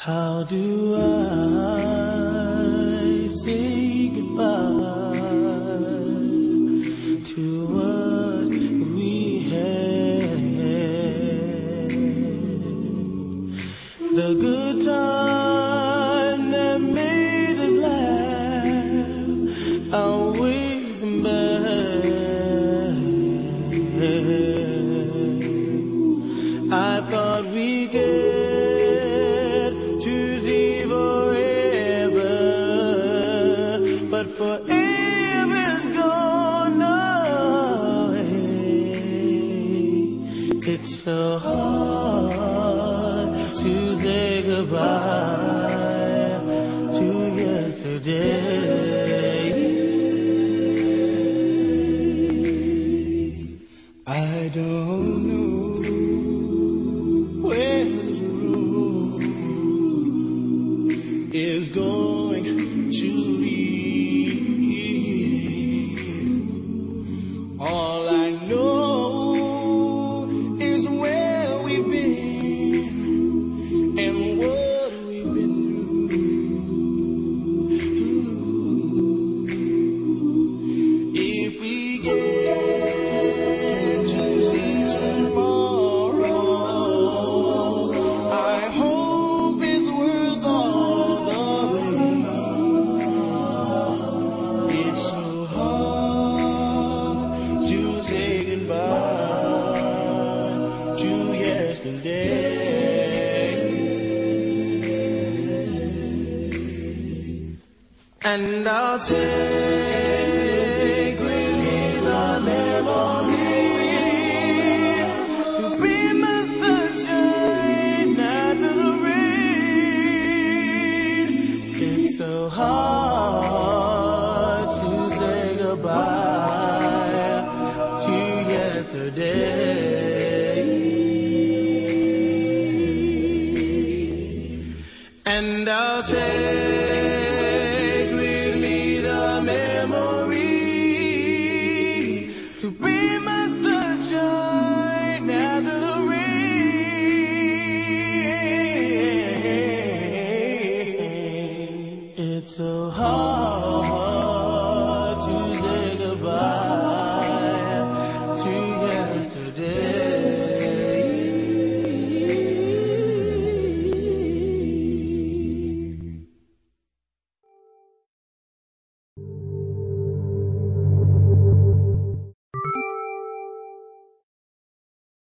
How do I say goodbye to what we had? The good time that made us laugh. I forever gone away. It's so hard to say goodbye. And I'll take Oh.